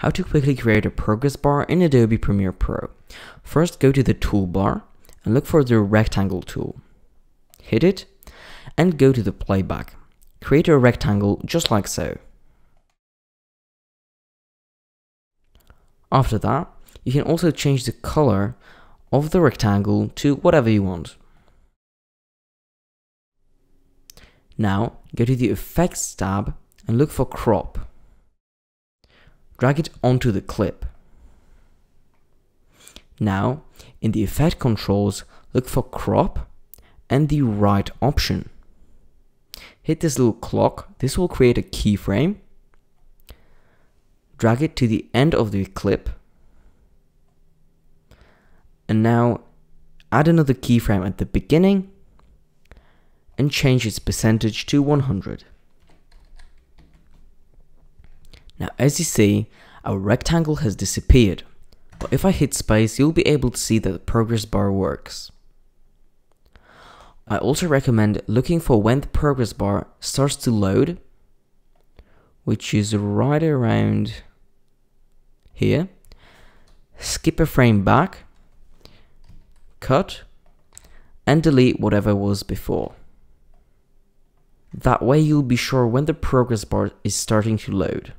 How to quickly create a progress bar in Adobe Premiere Pro. First go to the toolbar and look for the rectangle tool. Hit it and go to the playback. Create a rectangle just like so. After that, you can also change the color of the rectangle to whatever you want. Now, go to the Effects tab and look for Crop. Drag it onto the clip. Now, in the Effect controls, look for Crop and the Right option. Hit this little clock, this will create a keyframe. Drag it to the end of the clip. And now add another keyframe at the beginning and change its percentage to 100. Now as you see, our rectangle has disappeared, but if I hit space you'll be able to see that the progress bar works. I also recommend looking for when the progress bar starts to load, which is right around here. Skip a frame back, cut, and delete whatever was before. That way you'll be sure when the progress bar is starting to load.